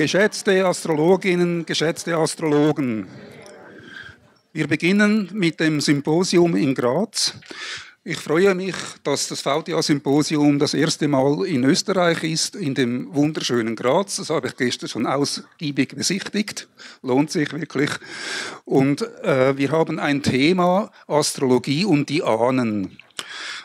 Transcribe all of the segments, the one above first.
Geschätzte Astrologinnen, geschätzte Astrologen, wir beginnen mit dem Symposium in Graz. Ich freue mich, dass das VTA-Symposium das erste Mal in Österreich ist, in dem wunderschönen Graz. Das habe ich gestern schon ausgiebig besichtigt. Lohnt sich wirklich. Und äh, wir haben ein Thema Astrologie und die Ahnen.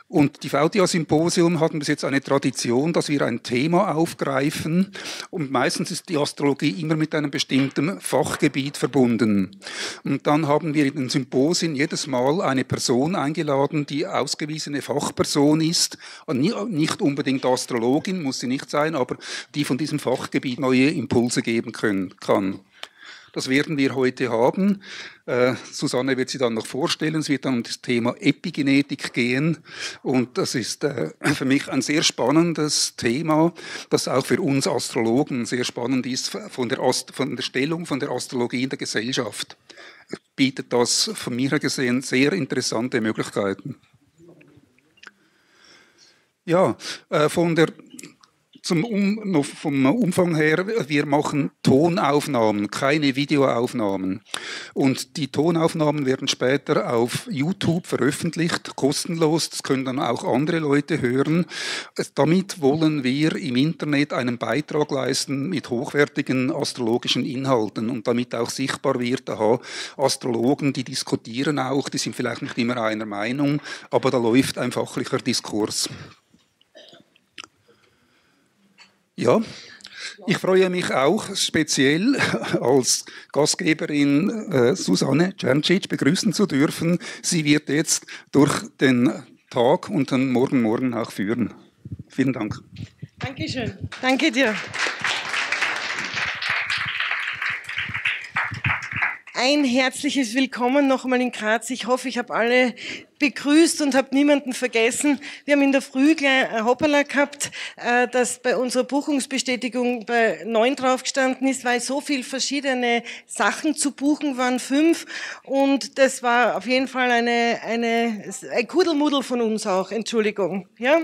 Und die VTA-Symposium hatten bis jetzt eine Tradition, dass wir ein Thema aufgreifen. Und meistens ist die Astrologie immer mit einem bestimmten Fachgebiet verbunden. Und dann haben wir in den Symposien jedes Mal eine Person eingeladen, die ausgewiesene Fachperson ist. Nicht unbedingt Astrologin, muss sie nicht sein, aber die von diesem Fachgebiet neue Impulse geben können, kann. Das werden wir heute haben. Äh, Susanne wird sie dann noch vorstellen. Es wird dann um das Thema Epigenetik gehen. Und das ist äh, für mich ein sehr spannendes Thema, das auch für uns Astrologen sehr spannend ist, von der, Ast von der Stellung von der Astrologie in der Gesellschaft. Bietet das von mir gesehen sehr interessante Möglichkeiten. Ja, äh, von der zum um, vom Umfang her, wir machen Tonaufnahmen, keine Videoaufnahmen. Und die Tonaufnahmen werden später auf YouTube veröffentlicht, kostenlos. Das können dann auch andere Leute hören. Damit wollen wir im Internet einen Beitrag leisten mit hochwertigen astrologischen Inhalten und damit auch sichtbar wird, aha, Astrologen, die diskutieren auch, die sind vielleicht nicht immer einer Meinung, aber da läuft ein fachlicher Diskurs. Ja, ich freue mich auch speziell als Gastgeberin äh, Susanne Czerncic begrüßen zu dürfen. Sie wird jetzt durch den Tag und den Morgen morgen auch führen. Vielen Dank. Dankeschön. Danke dir. Ein herzliches Willkommen nochmal in Graz. Ich hoffe, ich habe alle begrüßt und habe niemanden vergessen. Wir haben in der Früh gleich ein Hoppala gehabt, äh, dass bei unserer Buchungsbestätigung bei neun draufgestanden ist, weil so viel verschiedene Sachen zu buchen waren, fünf. Und das war auf jeden Fall eine, eine, ein Kudelmudel von uns auch, Entschuldigung. Ja?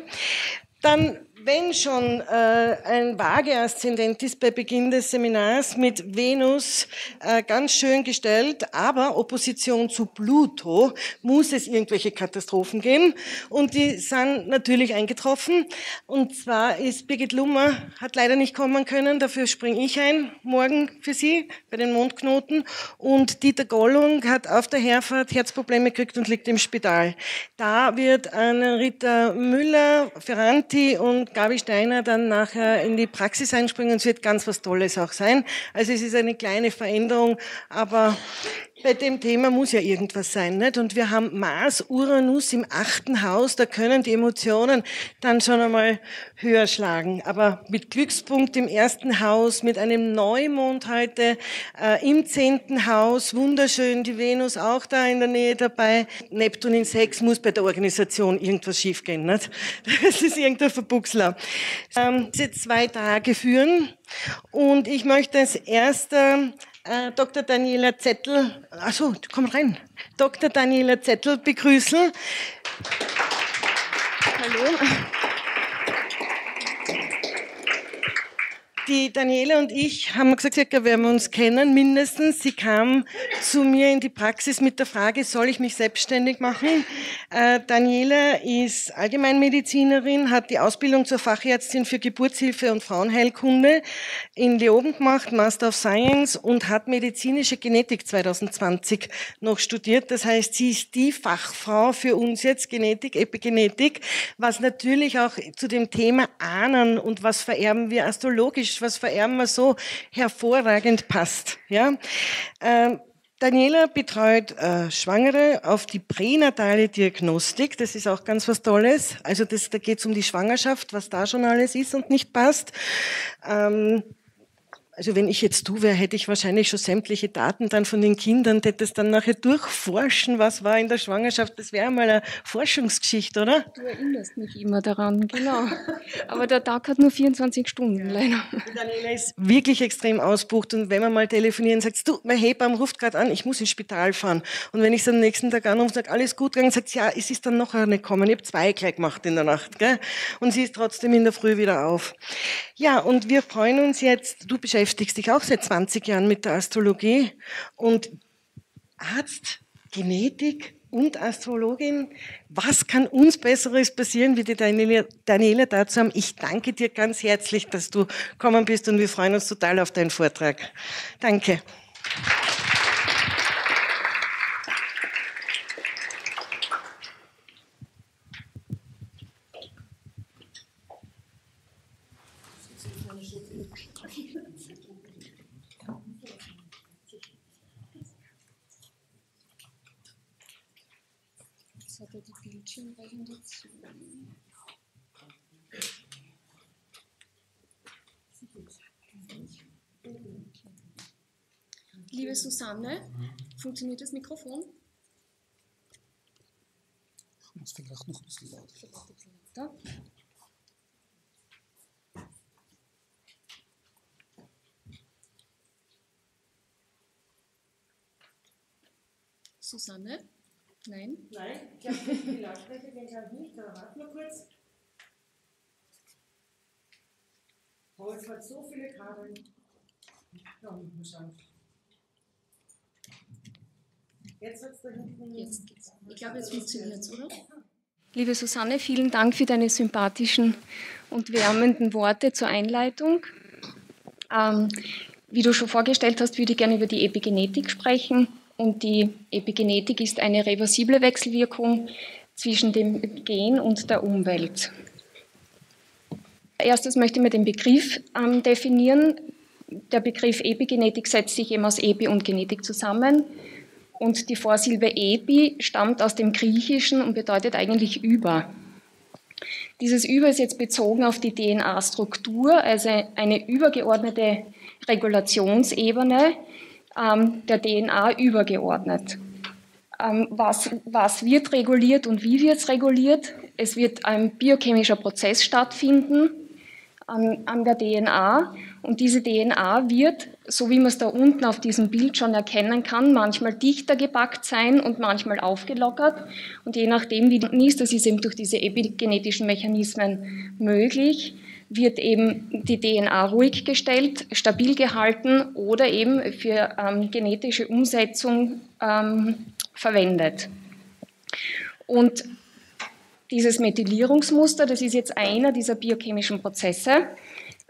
Dann wenn schon äh, ein vage Aszendent ist bei Beginn des Seminars mit Venus äh, ganz schön gestellt, aber Opposition zu Pluto, muss es irgendwelche Katastrophen geben. Und die sind natürlich eingetroffen. Und zwar ist Birgit Lummer, hat leider nicht kommen können, dafür springe ich ein, morgen für sie, bei den Mondknoten. Und Dieter Gollung hat auf der Herfahrt Herzprobleme gekriegt und liegt im Spital. Da wird Anna Rita Müller, Ferranti und Gabi Steiner dann nachher in die Praxis einspringen und es wird ganz was Tolles auch sein. Also es ist eine kleine Veränderung, aber bei dem Thema muss ja irgendwas sein, nicht? Und wir haben Mars, Uranus im achten Haus, da können die Emotionen dann schon einmal höher schlagen. Aber mit Glückspunkt im ersten Haus, mit einem Neumond heute äh, im zehnten Haus, wunderschön, die Venus auch da in der Nähe dabei. Neptun in sechs muss bei der Organisation irgendwas schiefgehen, nicht? Das ist irgendein Verbuchsler. Ähm, diese zwei Tage führen und ich möchte als erster äh, Dr. Daniela Zettel, achso, komm rein, Dr. Daniela Zettel begrüßen. Hallo. Die Daniela und ich haben gesagt, circa werden wir uns kennen, mindestens. Sie kam zu mir in die Praxis mit der Frage, soll ich mich selbstständig machen? Äh, Daniela ist Allgemeinmedizinerin, hat die Ausbildung zur Fachärztin für Geburtshilfe und Frauenheilkunde in Leoben gemacht, Master of Science und hat medizinische Genetik 2020 noch studiert. Das heißt, sie ist die Fachfrau für uns jetzt, Genetik, Epigenetik, was natürlich auch zu dem Thema Ahnen und was vererben wir astrologisch genetisch, was vererben wir so, hervorragend passt. Ja? Ähm, Daniela betreut äh, Schwangere auf die pränatale Diagnostik. Das ist auch ganz was Tolles. Also das, da geht es um die Schwangerschaft, was da schon alles ist und nicht passt. Ähm, also wenn ich jetzt du wäre, hätte ich wahrscheinlich schon sämtliche Daten dann von den Kindern, hätte es dann nachher durchforschen, was war in der Schwangerschaft. Das wäre mal eine Forschungsgeschichte, oder? Du erinnerst mich immer daran, genau. Aber der Tag hat nur 24 Stunden, ja. leider. Die Daniela ist wirklich extrem ausbucht und wenn man mal telefonieren sagt, du, mein Hebamme ruft gerade an, ich muss ins Spital fahren. Und wenn ich es am nächsten Tag anrufe und sage, alles gut gegangen, sagt sie, ja, es ist dann noch eine gekommen. Ich habe zwei gleich gemacht in der Nacht, gell? Und sie ist trotzdem in der Früh wieder auf. Ja, und wir freuen uns jetzt, du beschäftigst beschäftigst dich auch seit 20 Jahren mit der Astrologie und Arzt, Genetik und Astrologin. Was kann uns Besseres passieren, wie die Daniela, Daniela dazu haben? Ich danke dir ganz herzlich, dass du gekommen bist und wir freuen uns total auf deinen Vortrag. Danke. Liebe Susanne, funktioniert das Mikrofon? Ich muss vielleicht noch ein bisschen lauter. Susanne? Nein? Nein, ich glaube, die Lautsprecher gehen glaube nicht, aber warte mal kurz. Oh, es hat so viele Kabel. Ja, mal schauen. Jetzt hat es da hinten. Jetzt geht's. Ich glaube, jetzt funktioniert es, oder? Liebe Susanne, vielen Dank für deine sympathischen und wärmenden Worte zur Einleitung. Ähm, wie du schon vorgestellt hast, würde ich gerne über die Epigenetik sprechen. Und die Epigenetik ist eine reversible Wechselwirkung zwischen dem Gen und der Umwelt. Erstes möchte ich mir den Begriff ähm, definieren. Der Begriff Epigenetik setzt sich eben aus Epi und Genetik zusammen. Und die Vorsilbe Epi stammt aus dem Griechischen und bedeutet eigentlich über. Dieses Über ist jetzt bezogen auf die DNA-Struktur, also eine übergeordnete Regulationsebene, ähm, der DNA übergeordnet. Ähm, was, was wird reguliert und wie wird es reguliert? Es wird ein biochemischer Prozess stattfinden an, an der DNA und diese DNA wird, so wie man es da unten auf diesem Bild schon erkennen kann, manchmal dichter gepackt sein und manchmal aufgelockert. Und je nachdem, wie die ist, das ist eben durch diese epigenetischen Mechanismen möglich, wird eben die DNA ruhig gestellt, stabil gehalten oder eben für ähm, genetische Umsetzung ähm, verwendet. Und dieses Methylierungsmuster, das ist jetzt einer dieser biochemischen Prozesse.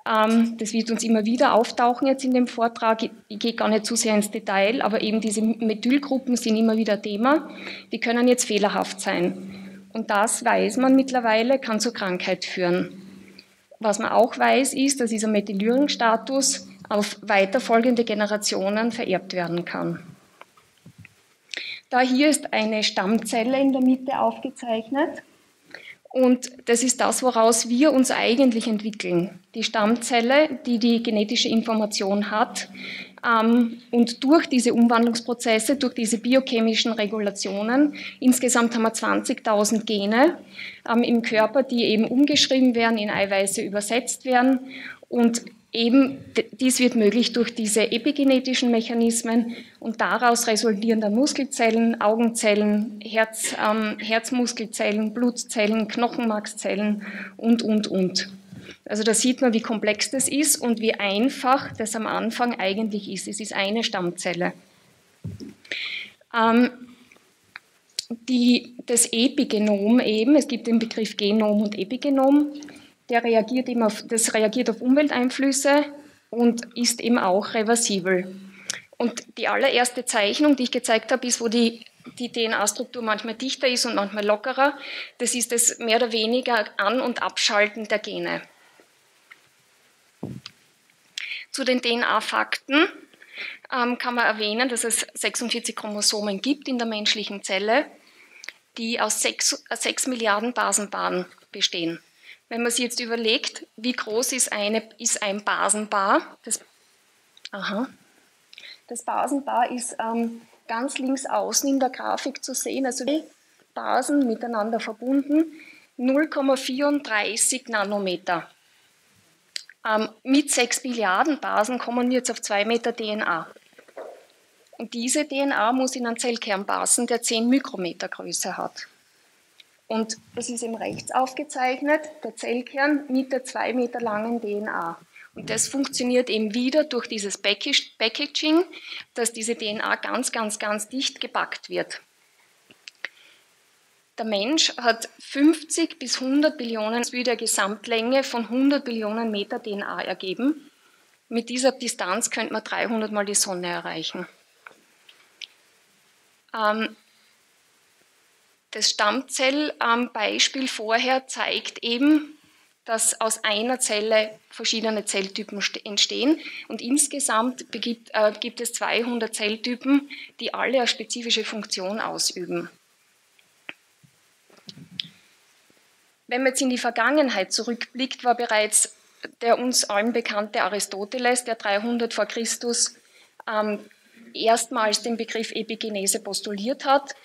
Ähm, das wird uns immer wieder auftauchen jetzt in dem Vortrag. Ich gehe gar nicht zu sehr ins Detail, aber eben diese Methylgruppen sind immer wieder Thema. Die können jetzt fehlerhaft sein. Und das weiß man mittlerweile, kann zur Krankheit führen. Was man auch weiß, ist, dass dieser Methylierungsstatus auf weiterfolgende Generationen vererbt werden kann. Da hier ist eine Stammzelle in der Mitte aufgezeichnet. Und das ist das, woraus wir uns eigentlich entwickeln. Die Stammzelle, die die genetische Information hat, ähm, und durch diese Umwandlungsprozesse, durch diese biochemischen Regulationen, insgesamt haben wir 20.000 Gene ähm, im Körper, die eben umgeschrieben werden, in Eiweiße übersetzt werden. Und eben dies wird möglich durch diese epigenetischen Mechanismen und daraus resultierende Muskelzellen, Augenzellen, Herz, ähm, Herzmuskelzellen, Blutzellen, Knochenmarkszellen und, und, und. Also da sieht man, wie komplex das ist und wie einfach das am Anfang eigentlich ist. Es ist eine Stammzelle. Ähm, die, das Epigenom eben, es gibt den Begriff Genom und Epigenom, der reagiert eben auf, das reagiert auf Umwelteinflüsse und ist eben auch reversibel. Und die allererste Zeichnung, die ich gezeigt habe, ist, wo die, die DNA-Struktur manchmal dichter ist und manchmal lockerer. Das ist das mehr oder weniger An- und Abschalten der Gene. Zu den DNA-Fakten ähm, kann man erwähnen, dass es 46 Chromosomen gibt in der menschlichen Zelle, die aus 6, 6 Milliarden Basenpaaren bestehen. Wenn man sich jetzt überlegt, wie groß ist, eine, ist ein Basenpaar, das, aha, das Basenpaar ist ähm, ganz links außen in der Grafik zu sehen, also die Basen miteinander verbunden, 0,34 Nanometer. Ähm, mit 6 Milliarden Basen kommen wir jetzt auf 2 Meter DNA. Und diese DNA muss in einen Zellkern passen, der 10 Mikrometer Größe hat. Und das ist im rechts aufgezeichnet, der Zellkern mit der 2 Meter langen DNA. Und das funktioniert eben wieder durch dieses Packaging, dass diese DNA ganz, ganz, ganz dicht gepackt wird. Der Mensch hat 50 bis 100 Billionen wie der Gesamtlänge von 100 Billionen Meter DNA ergeben. Mit dieser Distanz könnte man 300 Mal die Sonne erreichen. Ähm, das Stammzellbeispiel vorher zeigt eben, dass aus einer Zelle verschiedene Zelltypen entstehen. Und insgesamt gibt, äh, gibt es 200 Zelltypen, die alle eine spezifische Funktion ausüben. Wenn man jetzt in die Vergangenheit zurückblickt, war bereits der uns allen bekannte Aristoteles, der 300 vor Christus ähm, erstmals den Begriff Epigenese postuliert hat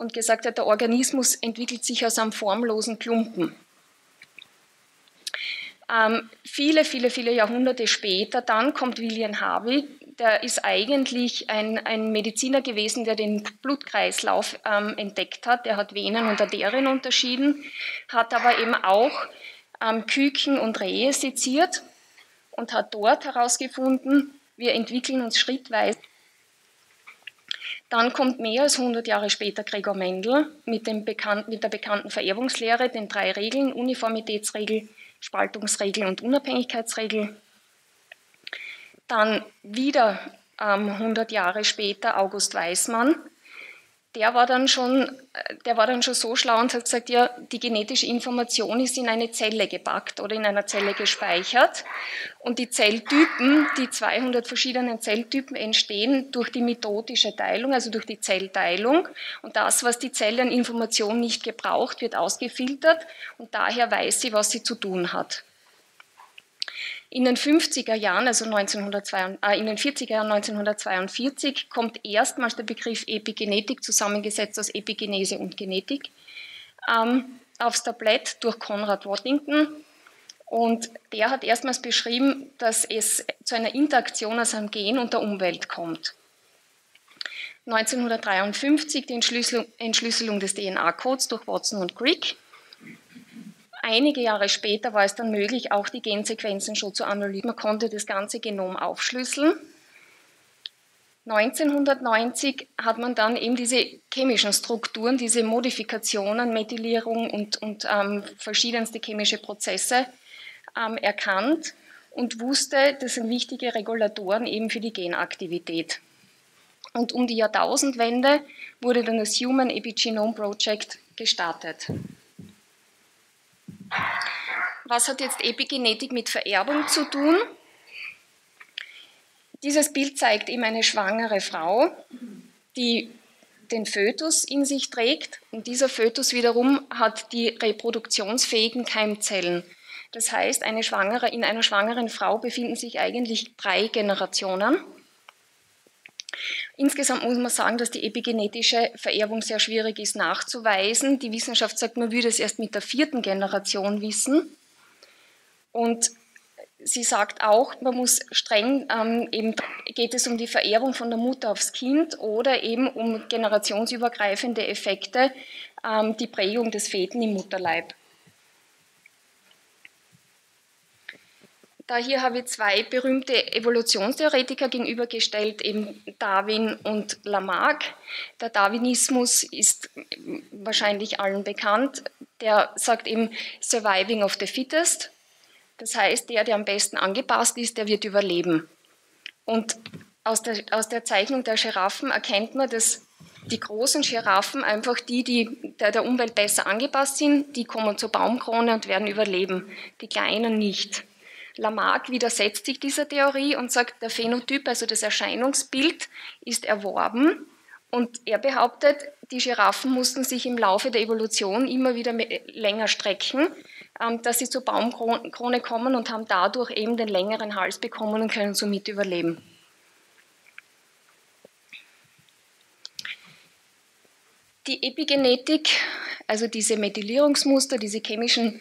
und gesagt hat, der Organismus entwickelt sich aus einem formlosen Klumpen. Ähm, viele, viele, viele Jahrhunderte später, dann kommt William Harvey, der ist eigentlich ein, ein Mediziner gewesen, der den Blutkreislauf ähm, entdeckt hat. Der hat Venen und Arterien unterschieden, hat aber eben auch ähm, Küken und Rehe seziert und hat dort herausgefunden, wir entwickeln uns schrittweise. Dann kommt mehr als 100 Jahre später Gregor Mendel mit, bekannt, mit der bekannten Vererbungslehre, den drei Regeln, Uniformitätsregel, Spaltungsregel und Unabhängigkeitsregel. Dann wieder ähm, 100 Jahre später August Weismann. Der war, dann schon, äh, der war dann schon so schlau und hat gesagt, ja, die genetische Information ist in eine Zelle gepackt oder in einer Zelle gespeichert. Und die Zelltypen, die 200 verschiedenen Zelltypen entstehen durch die mitotische Teilung, also durch die Zellteilung. Und das, was die Zelle an Information nicht gebraucht, wird ausgefiltert und daher weiß sie, was sie zu tun hat. In den 50er Jahren, also 1942, äh, in den 40er Jahren 1942, kommt erstmals der Begriff Epigenetik, zusammengesetzt aus Epigenese und Genetik, ähm, aufs Tablett durch Konrad Waddington. Und der hat erstmals beschrieben, dass es zu einer Interaktion aus einem Gen und der Umwelt kommt. 1953 die Entschlüsselung des DNA-Codes durch Watson und Crick Einige Jahre später war es dann möglich, auch die Gensequenzen schon zu analysieren. Man konnte das ganze Genom aufschlüsseln. 1990 hat man dann eben diese chemischen Strukturen, diese Modifikationen, Methylierung und, und ähm, verschiedenste chemische Prozesse ähm, erkannt und wusste, das sind wichtige Regulatoren eben für die Genaktivität. Und um die Jahrtausendwende wurde dann das Human Epigenome Project gestartet. Was hat jetzt Epigenetik mit Vererbung zu tun? Dieses Bild zeigt eben eine schwangere Frau, die den Fötus in sich trägt und dieser Fötus wiederum hat die reproduktionsfähigen Keimzellen. Das heißt, eine in einer schwangeren Frau befinden sich eigentlich drei Generationen. Insgesamt muss man sagen, dass die epigenetische Vererbung sehr schwierig ist nachzuweisen. Die Wissenschaft sagt, man würde es erst mit der vierten Generation wissen. Und sie sagt auch, man muss streng, ähm, eben geht es um die Vererbung von der Mutter aufs Kind oder eben um generationsübergreifende Effekte, ähm, die Prägung des Feten im Mutterleib. Da hier habe ich zwei berühmte Evolutionstheoretiker gegenübergestellt, eben Darwin und Lamarck. Der Darwinismus ist wahrscheinlich allen bekannt. Der sagt eben Surviving of the Fittest. Das heißt, der, der am besten angepasst ist, der wird überleben. Und aus der, aus der Zeichnung der Giraffen erkennt man, dass die großen Giraffen einfach die, die der, der Umwelt besser angepasst sind, die kommen zur Baumkrone und werden überleben. Die kleinen nicht. Lamarck widersetzt sich dieser Theorie und sagt, der Phänotyp, also das Erscheinungsbild, ist erworben. Und er behauptet, die Giraffen mussten sich im Laufe der Evolution immer wieder länger strecken, ähm, dass sie zur Baumkrone kommen und haben dadurch eben den längeren Hals bekommen und können somit überleben. Die Epigenetik, also diese Methylierungsmuster, diese chemischen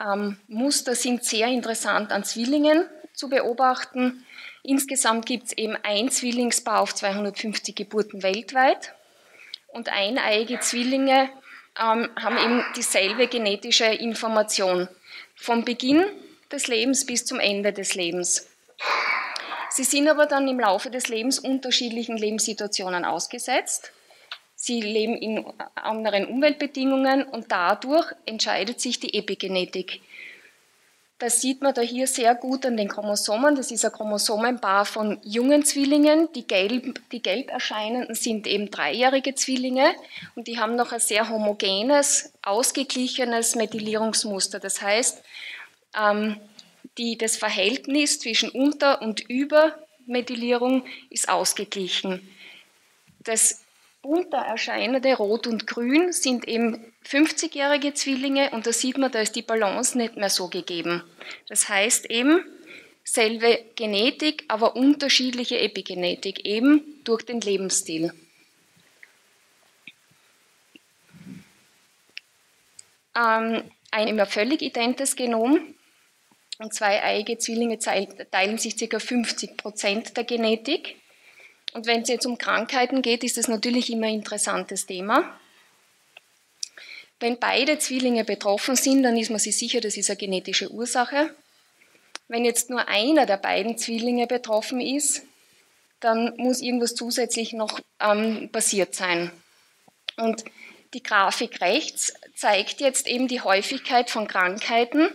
ähm, Muster sind sehr interessant an Zwillingen zu beobachten. Insgesamt gibt es eben ein Zwillingspaar auf 250 Geburten weltweit und eineiige Zwillinge ähm, haben eben dieselbe genetische Information. Vom Beginn des Lebens bis zum Ende des Lebens. Sie sind aber dann im Laufe des Lebens unterschiedlichen Lebenssituationen ausgesetzt. Sie leben in anderen Umweltbedingungen und dadurch entscheidet sich die Epigenetik. Das sieht man da hier sehr gut an den Chromosomen. Das ist ein Chromosomenpaar von jungen Zwillingen. Die gelb, die gelb erscheinenden sind eben dreijährige Zwillinge und die haben noch ein sehr homogenes, ausgeglichenes Methylierungsmuster. Das heißt, ähm, die, das Verhältnis zwischen Unter- und Übermethylierung ist ausgeglichen. Das bunter erscheinende Rot und Grün sind eben 50-jährige Zwillinge und da sieht man, da ist die Balance nicht mehr so gegeben. Das heißt eben, selbe Genetik, aber unterschiedliche Epigenetik, eben durch den Lebensstil. Ähm, ein immer völlig identes Genom und zwei eigene Zwillinge teilen sich ca. 50 Prozent der Genetik. Und wenn es jetzt um Krankheiten geht, ist das natürlich immer ein interessantes Thema. Wenn beide Zwillinge betroffen sind, dann ist man sich sicher, das ist eine genetische Ursache. Wenn jetzt nur einer der beiden Zwillinge betroffen ist, dann muss irgendwas zusätzlich noch ähm, passiert sein. Und die Grafik rechts zeigt jetzt eben die Häufigkeit von Krankheiten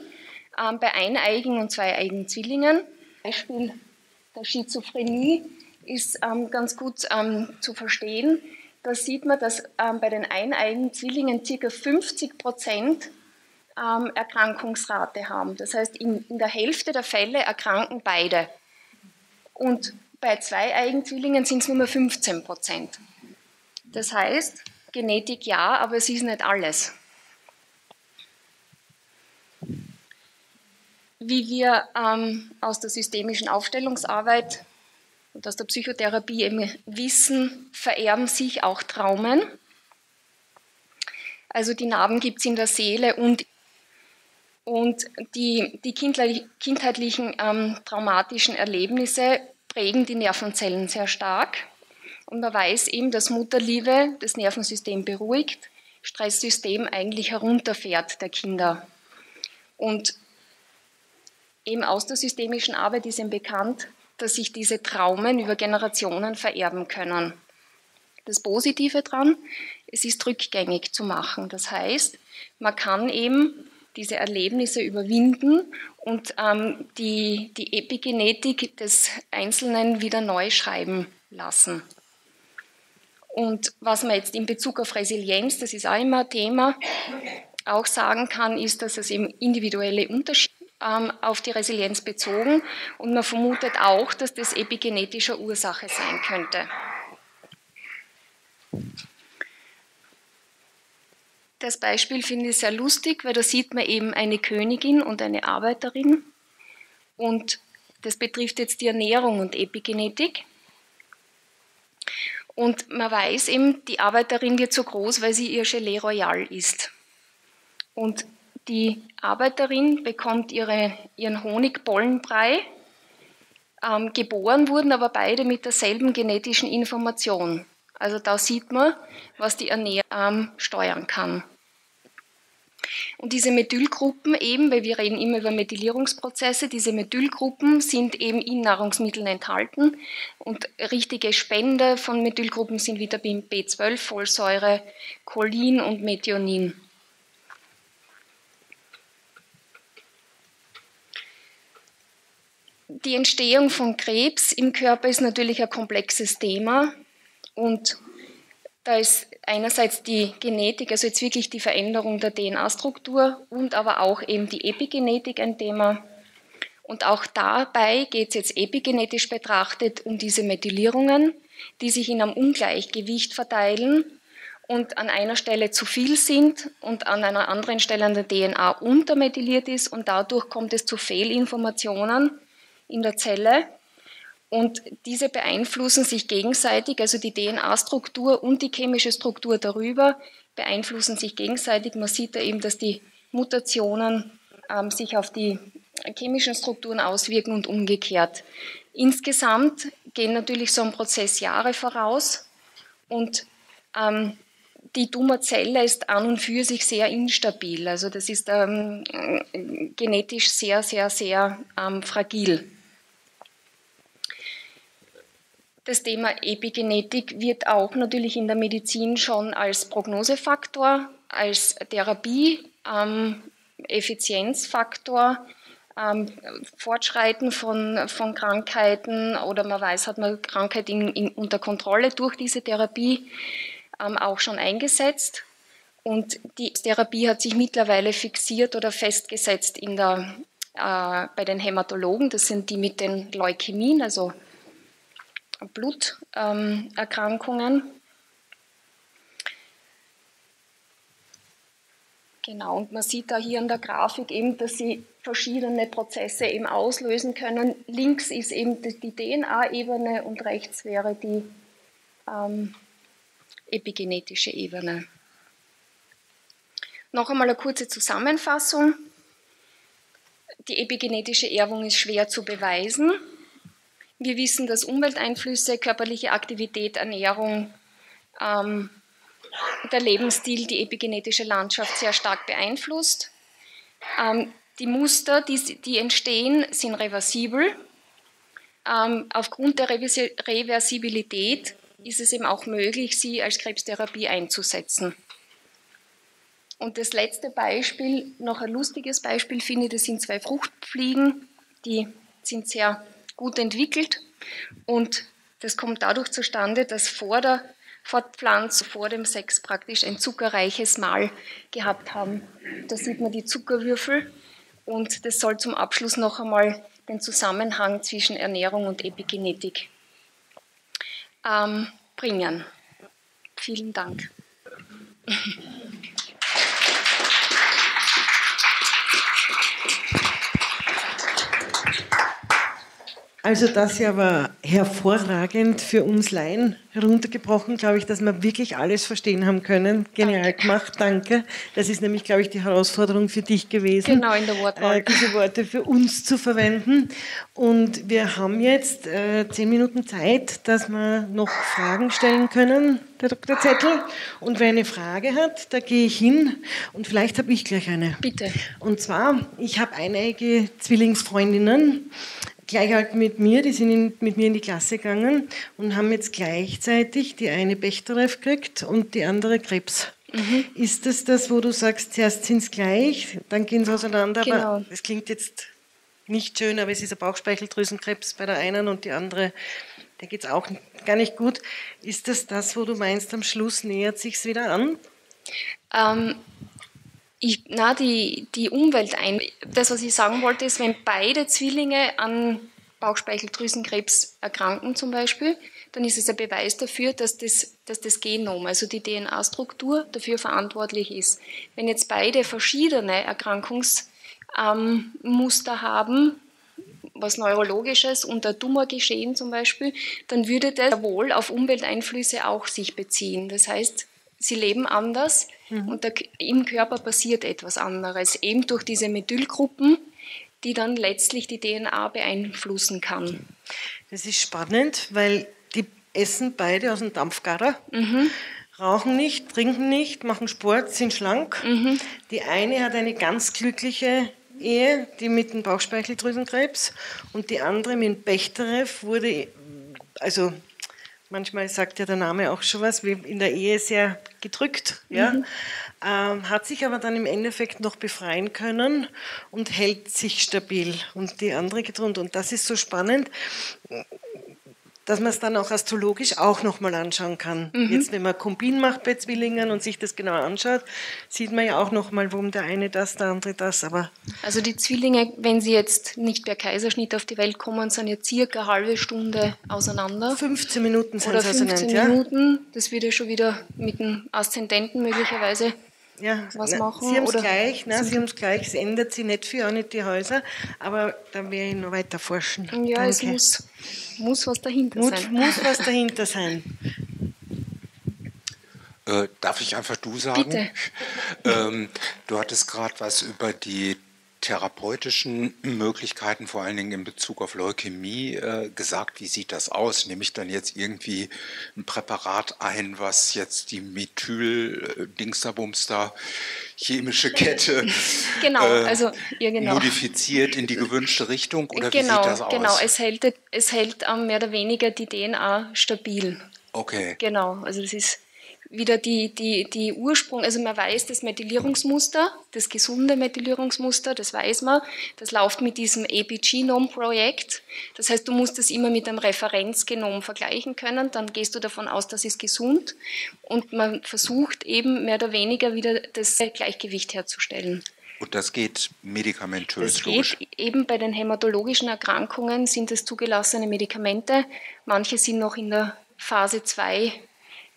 ähm, bei eineigen und zweieigen Zwillingen. Beispiel der Schizophrenie ist ähm, ganz gut ähm, zu verstehen. Da sieht man, dass ähm, bei den eineigen Zwillingen ca. 50 Prozent ähm, Erkrankungsrate haben. Das heißt, in, in, der Hälfte der Fälle erkranken beide. Und bei zweieigen Zwillingen sind es nur mehr 15 Prozent. Das heißt, Genetik ja, aber es ist nicht alles. Wie wir ähm, aus der systemischen Aufstellungsarbeit und aus der Psychotherapie eben wissen, vererben sich auch Traumen. Also die Narben gibt es in der Seele und, und die, die kindheitlichen ähm, traumatischen Erlebnisse prägen die Nervenzellen sehr stark. Und man weiß eben, dass Mutterliebe das Nervensystem beruhigt, Stresssystem eigentlich herunterfährt der Kinder. Und eben aus der systemischen Arbeit ist eben bekannt, dass sich diese Traumen über Generationen vererben können. Das Positive daran, es ist rückgängig zu machen. Das heißt, man kann eben diese Erlebnisse überwinden und ähm, die, die Epigenetik des Einzelnen wieder neu schreiben lassen. Und was man jetzt in Bezug auf Resilienz, das ist auch immer ein Thema, auch sagen kann, ist, dass es eben individuelle Unterschiede auf die Resilienz bezogen und man vermutet auch, dass das epigenetischer Ursache sein könnte. Das Beispiel finde ich sehr lustig, weil da sieht man eben eine Königin und eine Arbeiterin und das betrifft jetzt die Ernährung und Epigenetik. Und man weiß eben, die Arbeiterin wird so groß, weil sie ihr Gelee Royal isst. Und die Arbeiterin bekommt ihre, ihren Honigbollenbrei. Ähm, geboren wurden aber beide mit derselben genetischen Information. Also da sieht man, was die Ernährung ähm, steuern kann. Und diese Methylgruppen eben, weil wir reden immer über Methylierungsprozesse, diese Methylgruppen sind eben in Nahrungsmitteln enthalten und richtige Spender von Methylgruppen sind Vitamin B12, Folsäure, Cholin und Methionin. Die Entstehung von Krebs im Körper ist natürlich ein komplexes Thema und da ist einerseits die Genetik, also jetzt wirklich die Veränderung der DNA-Struktur und aber auch eben die Epigenetik ein Thema. Und auch dabei geht es jetzt epigenetisch betrachtet um diese Methylierungen, die sich in einem Ungleichgewicht verteilen und an einer Stelle zu viel sind und an einer anderen Stelle an der DNA untermethyliert ist und dadurch kommt es zu Fehlinformationen in der Zelle und diese beeinflussen sich gegenseitig, also die DNA-Struktur und die chemische Struktur darüber beeinflussen sich gegenseitig. Man sieht da eben, dass die Mutationen ähm, sich auf die chemischen Strukturen auswirken und umgekehrt. Insgesamt gehen natürlich so ein Prozess Jahre voraus und ähm, die Tumorzelle ist an und für sich sehr instabil. Also das ist ähm, genetisch sehr, sehr, sehr ähm, fragil. Das Thema Epigenetik wird auch natürlich in der Medizin schon als Prognosefaktor, als Therapie, ähm, Effizienzfaktor, ähm, Fortschreiten von, von Krankheiten oder man weiß, hat man Krankheit in, in, unter Kontrolle durch diese Therapie ähm, auch schon eingesetzt. Und die Therapie hat sich mittlerweile fixiert oder festgesetzt in der, äh, bei den Hämatologen. Das sind die mit den Leukämien, also Bluterkrankungen. Genau, und man sieht da hier in der Grafik eben, dass sie verschiedene Prozesse eben auslösen können. Links ist eben die DNA-Ebene und rechts wäre die ähm, epigenetische Ebene. Noch einmal eine kurze Zusammenfassung. Die epigenetische Erbung ist schwer zu beweisen. Wir wissen, dass Umwelteinflüsse, körperliche Aktivität, Ernährung, ähm, der Lebensstil die epigenetische Landschaft sehr stark beeinflusst. Ähm, die Muster, die, die, entstehen, sind reversibel. Ähm, aufgrund der Reversibilität ist es eben auch möglich, sie als Krebstherapie einzusetzen. Und das letzte Beispiel, noch ein lustiges Beispiel finde ich, das sind zwei Fruchtfliegen, die sind sehr gut entwickelt und das kommt dadurch zustande, dass vor der Fortpflanzung, vor dem Sex praktisch ein zuckerreiches Mahl gehabt haben. Da sieht man die Zuckerwürfel und das soll zum Abschluss noch einmal den Zusammenhang zwischen Ernährung und Epigenetik ähm, bringen. Vielen Dank. Also das ja war hervorragend für uns Laien heruntergebrochen, glaube ich, dass wir wirklich alles verstehen haben können. Genial danke. gemacht, danke. Das ist nämlich, glaube ich, die Herausforderung für dich gewesen. Genau, in der Wortwahl. Äh, diese Worte für uns zu verwenden. Und wir haben jetzt äh, zehn Minuten Zeit, dass wir noch Fragen stellen können, der Dr. Zettel. Und wer eine Frage hat, da gehe ich hin. Und vielleicht habe ich gleich eine. Bitte. Und zwar, ich habe einige Zwillingsfreundinnen gleich halt mit mir, die sind in, mit mir in die Klasse gegangen und haben jetzt gleichzeitig die eine Bechterew gekriegt und die andere Krebs. Mhm. Ist das das, wo du sagst, zuerst sind es gleich, dann gehen sie auseinander? Genau. Aber das klingt jetzt nicht schön, aber es ist ein Bauchspeicheldrüsenkrebs bei der einen und die andere, der geht es auch gar nicht gut. Ist das das, wo du meinst, am Schluss nähert sich es wieder an? Ähm, ich, na, die, die Umwelt ein. Das, was ich sagen wollte, ist, wenn beide Zwillinge an Bauchspeicheldrüsenkrebs erkranken zum Beispiel, dann ist es ein Beweis dafür, dass das, dass das Genom, also die DNA-Struktur, dafür verantwortlich ist. Wenn jetzt beide verschiedene Erkrankungsmuster ähm, haben, was Neurologisches und der Tumorgeschehen zum Beispiel, dann würde das wohl auf Umwelteinflüsse auch sich beziehen. Das heißt, sie leben anders mhm. und der, im Körper passiert etwas anderes, eben durch diese Methylgruppen, die dann letztlich die DNA beeinflussen kann. Das ist spannend, weil die essen beide aus dem Dampfgarer. Mhm. Rauchen nicht, trinken nicht, machen Sport, sind schlank. Mhm. Die eine hat eine ganz glückliche Ehe, die mit dem Bauchspeicheldrüsenkrebs, und die andere mit Bechterew wurde, also manchmal sagt ja der Name auch schon was, wie in der Ehe sehr gedrückt, ja, mhm. ähm, hat sich aber dann im Endeffekt noch befreien können und hält sich stabil und die andere gedrunter. Und das ist so spannend dass man es dann auch astrologisch auch nochmal anschauen kann. Mhm. Jetzt, wenn man Kombin macht bei Zwillingen und sich das genau anschaut, sieht man ja auch nochmal, warum der eine das, der andere das. Aber also die Zwillinge, wenn sie jetzt nicht per Kaiserschnitt auf die Welt kommen, sind ja circa eine halbe Stunde auseinander. 15 Minuten sind Oder 15 Minuten. Das wird ja schon wieder mit dem Aszendenten möglicherweise ja, was na, machen. Sie haben es gleich, nein, Sie haben es gleich, es ändert sich nicht viel, auch nicht die Häuser, aber da werde ich noch weiter forschen. Ja, Danke. es muss, muss was dahinter muss, sein. Muss was dahinter sein. Äh, darf ich einfach du sagen? Bitte. ähm, du hattest gerade was über die therapeutischen Möglichkeiten, vor allen Dingen in Bezug auf Leukämie, äh, gesagt. Wie sieht das aus? Nehme ich dann jetzt irgendwie ein Präparat ein, was jetzt die Methyl-Dingsterbumster chemische Kette genau, äh, also, ja, genau. modifiziert in die gewünschte Richtung? Oder genau, wie sieht das aus? Genau, es hält, es hält ähm, mehr oder weniger die DNA stabil. Okay. Genau, also das ist wieder die, die, die Ursprung, also man weiß das Methylierungsmuster, das gesunde Methylierungsmuster, das weiß man, das läuft mit diesem Epigenom-Projekt. Das heißt, du musst das immer mit einem Referenzgenom vergleichen können, dann gehst du davon aus, das ist gesund und man versucht eben mehr oder weniger wieder das Gleichgewicht herzustellen. Und das geht medikamentös, das logisch? Geht eben bei den hämatologischen Erkrankungen sind es zugelassene Medikamente. Manche sind noch in der Phase 2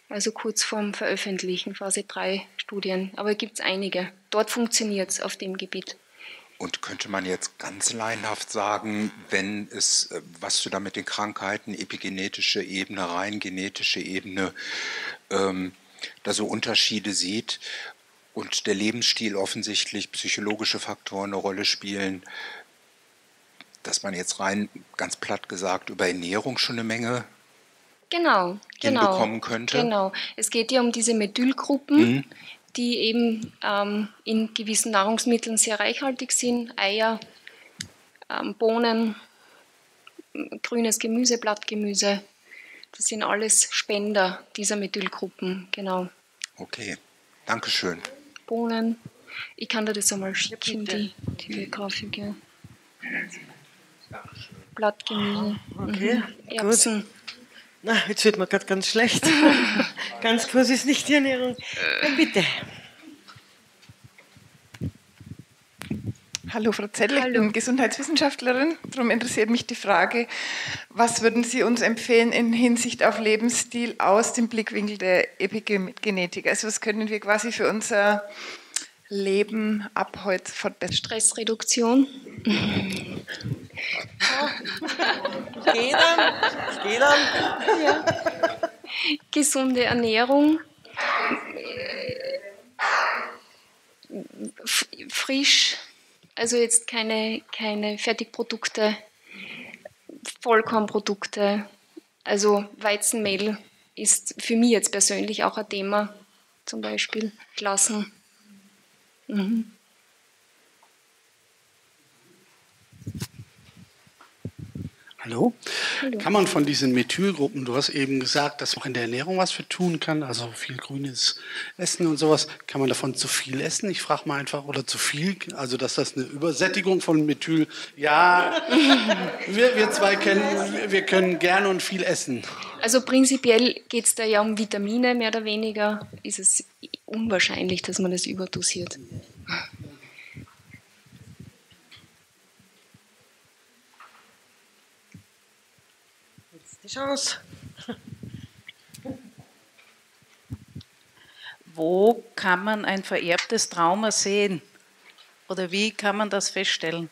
also kurz vorm Veröffentlichen, Phase 3 Studien. Aber gibt es einige. Dort funktioniert es auf dem Gebiet. Und könnte man jetzt ganz laienhaft sagen, wenn es, äh, was du da mit den Krankheiten, epigenetische Ebene, rein genetische Ebene, ähm, da so Unterschiede sieht und der Lebensstil offensichtlich psychologische Faktoren eine Rolle spielen, dass man jetzt rein ganz platt gesagt über Ernährung schon eine Menge genau, genau, hinbekommen könnte. Genau. Es geht ja um diese Methylgruppen, mhm. die eben ähm, in gewissen Nahrungsmitteln sehr reichhaltig sind. Eier, ähm, Bohnen, grünes Gemüse, Blattgemüse. Das sind alles Spender dieser Methylgruppen, genau. Okay, Dankeschön. Bohnen. Ich kann dir das einmal schicken, ja, die, die Grafik. Ja. Blattgemüse. Okay, mhm. Erbsen. Gut. Na, jetzt wird mir gerade ganz schlecht. ganz kurz ist nicht die Ernährung. Ja, bitte. Hallo Frau Zelle, ich bin Gesundheitswissenschaftlerin. Darum interessiert mich die Frage, was würden Sie uns empfehlen in Hinsicht auf Lebensstil aus dem Blickwinkel der Epigenetik? Also was können wir quasi für unser Leben ab heute verbessern? Stressreduktion. Geh dann, geh dann. Ja. Gesunde Ernährung, frisch, also jetzt keine, keine Fertigprodukte, Vollkornprodukte, also Weizenmehl ist für mich jetzt persönlich auch ein Thema, zum Beispiel Klassen. Mhm. Hallo? Hallo? Kann man von diesen Methylgruppen, du hast eben gesagt, dass man in der Ernährung was für tun kann, also viel grünes Essen und sowas, kann man davon zu viel essen? Ich frage mal einfach, oder zu viel, also dass das eine Übersättigung von Methyl, ja, wir, wir zwei kennen, wir können gerne und viel essen. Also prinzipiell geht es da ja um Vitamine, mehr oder weniger ist es unwahrscheinlich, dass man das überdosiert. Die Chance. Wo kann man ein vererbtes Trauma sehen? Oder wie kann man das feststellen?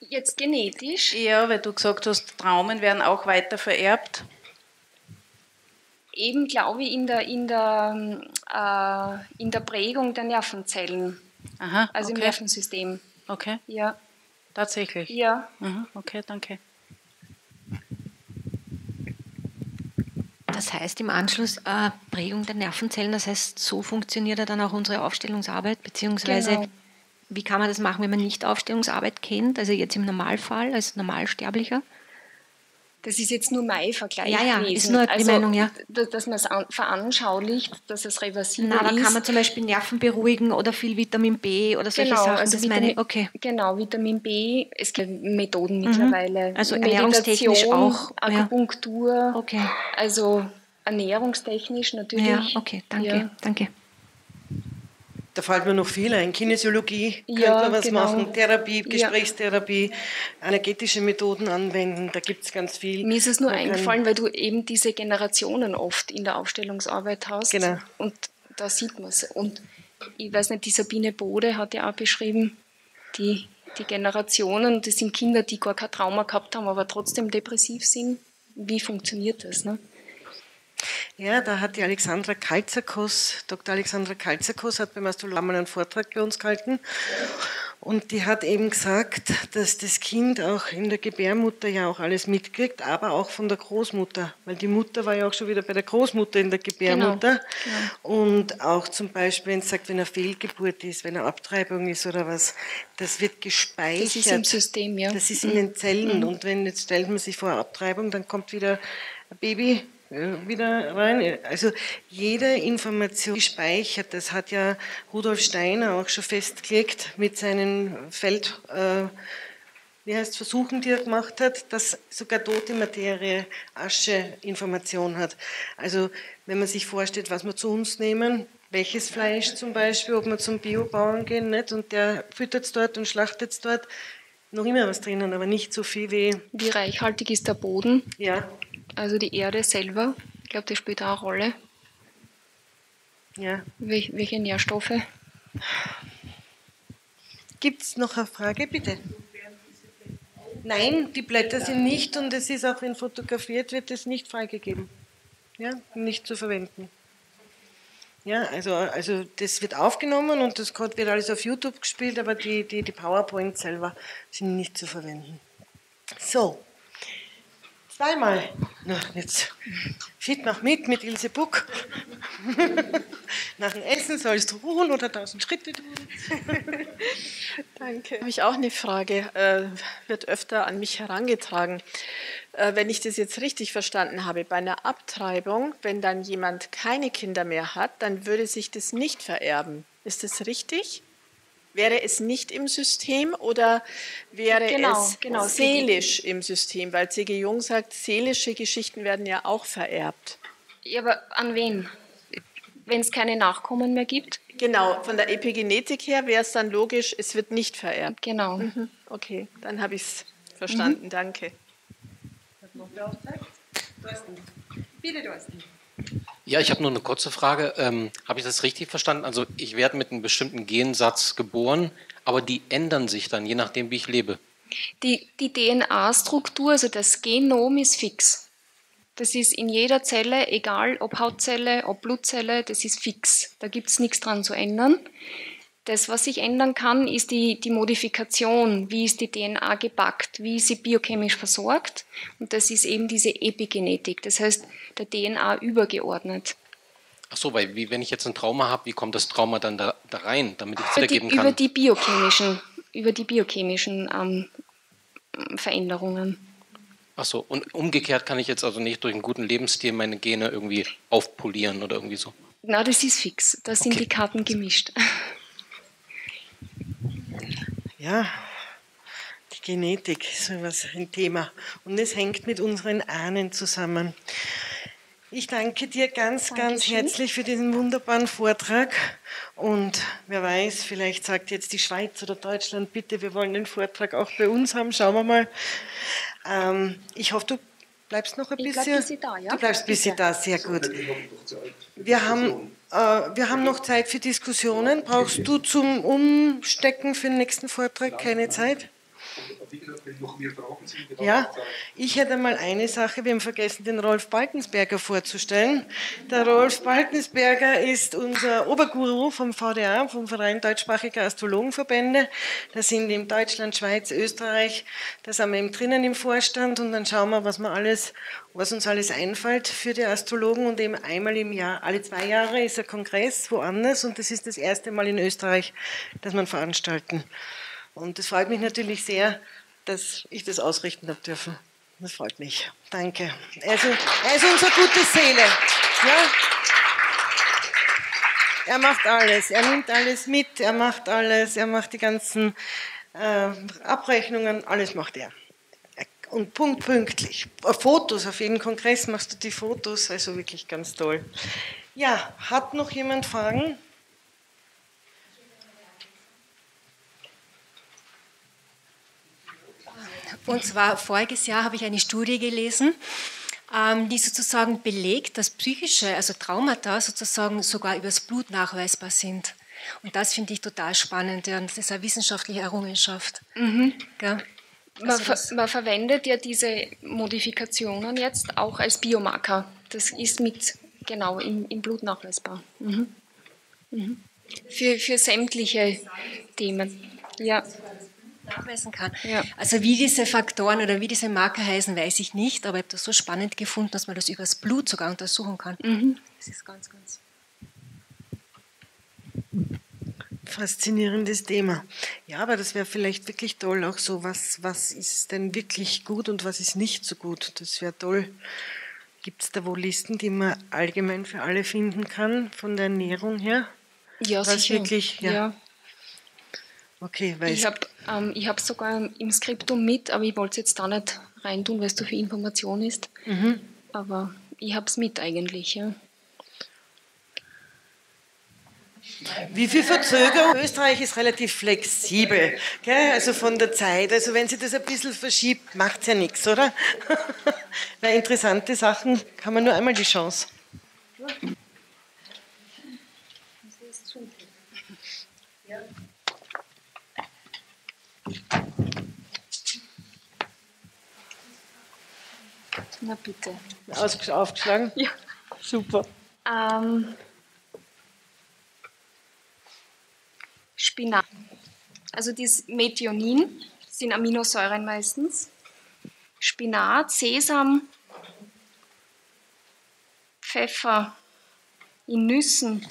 Jetzt genetisch? Ja, weil du gesagt hast, Traumen werden auch weiter vererbt. Eben, glaube ich, in der, in der, äh, in der Prägung der Nervenzellen. Aha, also okay. im Nervensystem. Okay. Ja. Tatsächlich? Ja. Aha, okay, danke. Das heißt im Anschluss äh, Prägung der Nervenzellen, das heißt, so funktioniert ja dann auch unsere Aufstellungsarbeit, beziehungsweise genau. wie kann man das machen, wenn man nicht Aufstellungsarbeit kennt, also jetzt im Normalfall als Normalsterblicher? Das ist jetzt nur mein Vergleich. Ja, ja, gewesen. ist nur die also, Meinung, ja. Dass man es veranschaulicht, dass es reversibel Na, ist. da kann man zum Beispiel Nerven beruhigen oder viel Vitamin B oder solche genau, Sachen. Also das Vitamin, meine okay. Genau, Vitamin B, es gibt Methoden mhm. mittlerweile. Also ernährungstechnisch auch. Akupunktur. Ja. Okay. Also ernährungstechnisch natürlich. Ja, okay, danke, ja. danke. Da fällt mir noch viel ein. Kinesiologie ja, könnte man was genau. machen, Therapie, Gesprächstherapie, ja. energetische Methoden anwenden, da gibt es ganz viel. Mir ist es nur man eingefallen, weil du eben diese Generationen oft in der Aufstellungsarbeit hast. Genau. Und da sieht man es. Und ich weiß nicht, die Sabine Bode hat ja auch beschrieben, die, die Generationen, das sind Kinder, die gar kein Trauma gehabt haben, aber trotzdem depressiv sind. Wie funktioniert das? Ne? Ja, da hat die Alexandra Kalzakos, Dr. Alexandra Kalzakos hat beim Astrologen einen Vortrag bei uns gehalten und die hat eben gesagt, dass das Kind auch in der Gebärmutter ja auch alles mitkriegt, aber auch von der Großmutter, weil die Mutter war ja auch schon wieder bei der Großmutter in der Gebärmutter. Genau. Und auch zum Beispiel, wenn es sagt, wenn eine Fehlgeburt ist, wenn eine Abtreibung ist oder was, das wird gespeichert. Das ist im System, ja. Das ist in den Zellen. Mhm. Und wenn jetzt stellt man sich vor Abtreibung, dann kommt wieder ein Baby wieder rein. Also jede Information gespeichert. Das hat ja Rudolf Steiner auch schon festgelegt mit seinen Feld, äh, wie heißt Versuchen, die er gemacht hat, dass sogar tote Materie Asche Information hat. Also wenn man sich vorstellt, was wir zu uns nehmen, welches Fleisch zum Beispiel, ob wir zum Biobauern gehen, nicht, und der füttert es dort und schlachtet es dort, noch immer was drinnen, aber nicht so viel wie. Wie reichhaltig ist der Boden? Ja. Also die Erde selber, ich glaube, das spielt auch eine Rolle. Ja. Wel welche Nährstoffe? Gibt es noch eine Frage, bitte? Nein, die Blätter sind nicht und es ist auch, wenn fotografiert wird, es nicht freigegeben. Ja, nicht zu verwenden. Ja, also, also das wird aufgenommen und das wird alles auf YouTube gespielt, aber die, die, die PowerPoint selber sind nicht zu verwenden. So, Zweimal. Na, jetzt. Fit, mach mit mit Ilse Buck. Nach dem Essen sollst du ruhen oder tausend Schritte tun. Danke. Habe ich auch eine Frage, äh, wird öfter an mich herangetragen. Äh, wenn ich das jetzt richtig verstanden habe, bei einer Abtreibung, wenn dann jemand keine Kinder mehr hat, dann würde sich das nicht vererben. Ist das richtig? Wäre es nicht im System oder wäre genau, es genau, seelisch im System? Weil C.G. Jung sagt, seelische Geschichten werden ja auch vererbt. Ja, aber an wen? Wenn es keine Nachkommen mehr gibt? Genau, von der Epigenetik her wäre es dann logisch, es wird nicht vererbt. Genau. Mhm. Okay, dann habe ich es verstanden. Mhm. Danke. Bitte, Thorsten. Ja, ich habe nur eine kurze Frage. Ähm, habe ich das richtig verstanden? Also ich werde mit einem bestimmten Gensatz geboren, aber die ändern sich dann, je nachdem, wie ich lebe. Die, die DNA-Struktur, also das Genom ist fix. Das ist in jeder Zelle, egal ob Hautzelle, ob Blutzelle, das ist fix. Da gibt es nichts dran zu ändern. Das, was sich ändern kann, ist die, die Modifikation. Wie ist die DNA gepackt? Wie ist sie biochemisch versorgt? Und das ist eben diese Epigenetik. Das heißt, der DNA übergeordnet. Ach so, weil wie, wenn ich jetzt ein Trauma habe, wie kommt das Trauma dann da, da rein, damit ich es wiedergeben kann? Über die biochemischen, über die biochemischen ähm, Veränderungen. Ach so, und umgekehrt kann ich jetzt also nicht durch einen guten Lebensstil meine Gene irgendwie aufpolieren oder irgendwie so? Na, das ist fix. Da sind die Karten gemischt. Ja, die Genetik ist sowas ein Thema und es hängt mit unseren Ahnen zusammen. Ich danke dir ganz, Dankeschön. ganz herzlich für diesen wunderbaren Vortrag. Und wer weiß, vielleicht sagt jetzt die Schweiz oder Deutschland, bitte, wir wollen den Vortrag auch bei uns haben. Schauen wir mal. Ähm, ich hoffe, du bleibst noch ein ich bisschen. Bleib da, ja? Du bleibst ein bisschen da, sehr gut. Wir haben wir haben noch Zeit für Diskussionen. Brauchst du zum Umstecken für den nächsten Vortrag keine Zeit? Ja, ich hätte mal eine Sache, wir haben vergessen, den Rolf Balkensberger vorzustellen. Der Rolf Balkensberger ist unser Oberguru vom VDA, vom Verein Deutschsprachiger Astrologenverbände. Da sind in Deutschland, Schweiz, Österreich, da sind wir eben drinnen im Vorstand und dann schauen wir, was, wir alles, was uns alles einfällt für die Astrologen und eben einmal im Jahr, alle zwei Jahre ist ein Kongress woanders und das ist das erste Mal in Österreich, dass man veranstalten. Und es freut mich natürlich sehr, dass ich das ausrichten habe dürfen. Das freut mich. Danke. Er ist, er ist unsere gute Seele. Ja? Er macht alles. Er nimmt alles mit. Er macht alles. Er macht die ganzen äh, Abrechnungen. Alles macht er. Und punkt pünktlich. Fotos, auf jeden Kongress machst du die Fotos. Also wirklich ganz toll. Ja, hat noch jemand Fragen? Und zwar voriges Jahr habe ich eine Studie gelesen, ähm, die sozusagen belegt, dass psychische, also Traumata sozusagen sogar übers Blut nachweisbar sind. Und das finde ich total spannend. Ja. Das ist eine wissenschaftliche Errungenschaft. Mhm. Ja. Man, also ver man, verwendet ja diese Modifikationen jetzt auch als Biomarker. Das ist mit genau, im, im Blut nachweisbar. Mhm. Mhm. Für, für sämtliche Themen. Ja. Nachweisen kann. Ja. Also wie diese Faktoren oder wie diese Marker heißen, weiß ich nicht, aber ich habe das so spannend gefunden, dass man das übers Blut sogar untersuchen kann. Mhm. Das ist ganz, ganz faszinierendes Thema. Ja, aber das wäre vielleicht wirklich toll, auch so, was, was ist denn wirklich gut und was ist nicht so gut. Das wäre toll. Gibt es da wohl Listen, die man allgemein für alle finden kann, von der Ernährung her? Ja, was sicher. Wirklich, ja. ja. Okay, weil ich habe ähm, hab sogar im Skriptum mit, aber ich wollte es jetzt da nicht reintun, weil es zu viel Information ist. Mhm. Aber ich habe es mit eigentlich, ja. Wie viel Verzögerung? Österreich ist relativ flexibel, gell? also von der Zeit. Also wenn sie das ein bisschen verschiebt, macht es ja nichts, oder? Weil interessante Sachen kann man nur einmal die Chance. Na bitte. aufgeschlagen? Ja. Super. Ähm, Spinat. Also das Methionin sind Aminosäuren meistens. Spinat, Sesam, Pfeffer in Nüssen,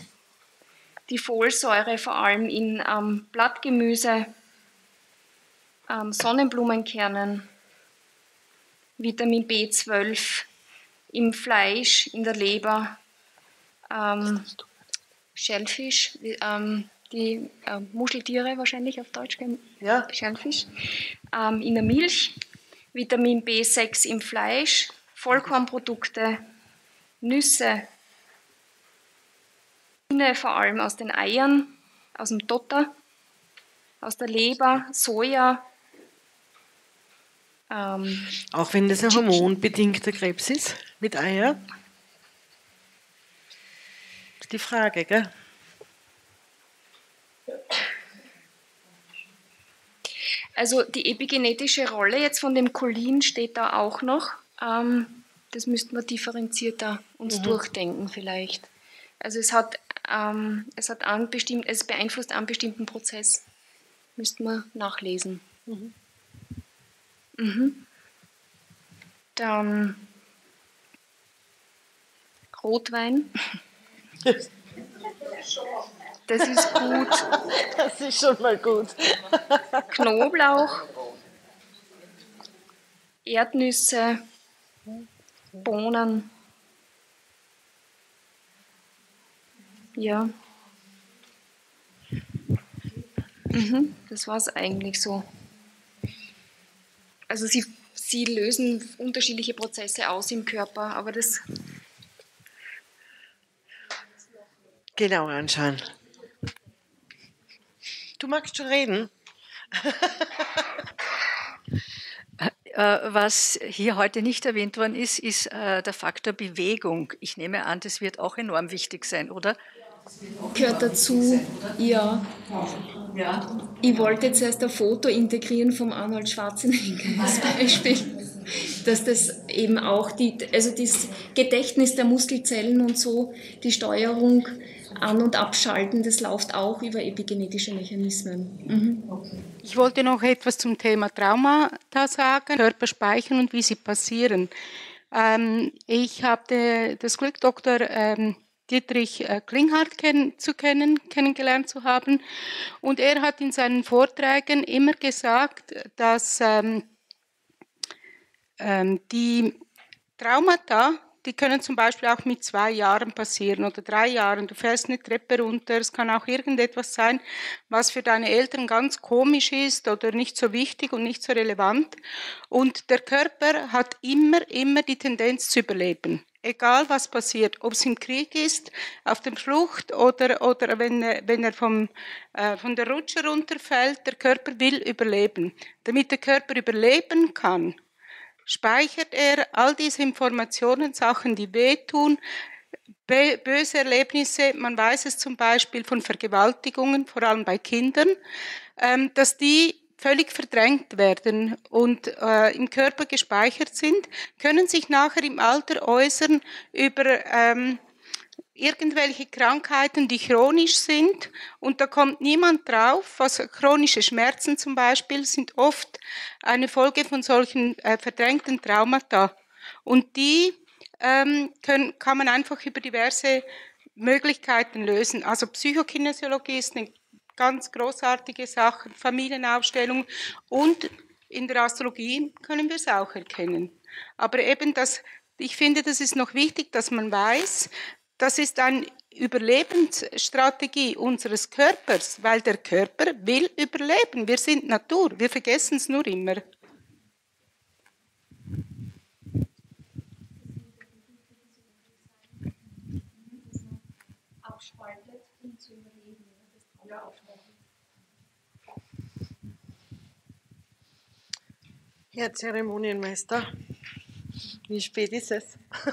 die Folsäure vor allem in ähm, Blattgemüse, ähm, Sonnenblumenkernen, Vitamin B12 im Fleisch, in der Leber, ähm, Schellfisch, ähm, die äh, Muscheltiere wahrscheinlich auf Deutsch, ja. Schellfisch, ähm, in der Milch, Vitamin B6 im Fleisch, Vollkornprodukte, Nüsse, vor allem aus den Eiern, aus dem Dotter, aus der Leber, Soja. Ähm, Auch wenn das ein hormonbedingter Krebs ist, mit Eier? Die Frage, gell? Also die epigenetische Rolle jetzt von dem Cholin steht da auch noch. Ähm, das müssten wir differenzierter uns mhm. durchdenken vielleicht. Also es hat, ähm, es hat einen bestimmt, es beeinflusst einen bestimmten Prozess. Müssten wir nachlesen. Mhm. Mhm. Dann Rotwein. Das ist gut. Das ist schon mal gut. Knoblauch, Erdnüsse, Bohnen. Ja. Mhm, das war es eigentlich so. Also sie, sie lösen unterschiedliche Prozesse aus im Körper, aber das genau anschauen. Du magst schon reden. Äh, was hier heute nicht erwähnt worden ist, ist äh, der Faktor Bewegung. Ich nehme an, das wird auch enorm wichtig sein, oder? Gehört dazu, ja. Ich wollte jetzt erst ein Foto integrieren vom Arnold Schwarzenegger als Beispiel, dass das eben auch die, also das Gedächtnis der Muskelzellen und so, die Steuerung an- und abschalten, das läuft auch über epigenetische Mechanismen. Mhm. Ich wollte noch etwas zum Thema Traumata sagen, Körper speichern und wie sie passieren. Ähm, ich habe das Glück, Dr. Ähm, Dietrich äh, Klinghardt kenn, zu kennen, kennengelernt zu haben. Und er hat in seinen Vorträgen immer gesagt, dass ähm, ähm die Traumata die können zum Beispiel auch mit zwei Jahren passieren oder drei Jahren. Du fährst eine Treppe runter. Es kann auch irgendetwas sein, was für deine Eltern ganz komisch ist oder nicht so wichtig und nicht so relevant. Und der Körper hat immer, immer die Tendenz zu überleben. Egal was passiert, ob es im Krieg ist, auf der Flucht oder, oder wenn, wenn er vom, äh, von der Rutsche runterfällt, der Körper will überleben. Damit der Körper überleben kann, speichert er all diese Informationen, Sachen, die wehtun, böse Erlebnisse, man weiß es zum Beispiel von Vergewaltigungen, vor allem bei Kindern, ähm, dass die völlig verdrängt werden und äh, im Körper gespeichert sind, können sich nachher im Alter äußern über ähm, irgendwelche Krankheiten, die chronisch sind und da kommt niemand drauf. Also chronische Schmerzen zum Beispiel sind oft eine Folge von solchen äh, verdrängten Traumata und die ähm, können, kann man einfach über diverse Möglichkeiten lösen. Also Psychokinesiologie ist eine ganz großartige Sache, Familienaufstellung und in der Astrologie können wir es auch erkennen. Aber eben das, ich finde, das ist noch wichtig, dass man weiß, das ist eine Überlebensstrategie unseres Körpers, weil der Körper will überleben. Wir sind Natur, wir vergessen es nur immer. Herr Zeremonienmeister, wie spät ist es?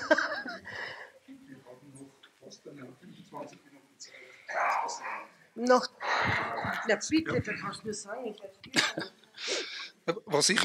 Noch, ja bitte, da kannst du mir sagen. Was ich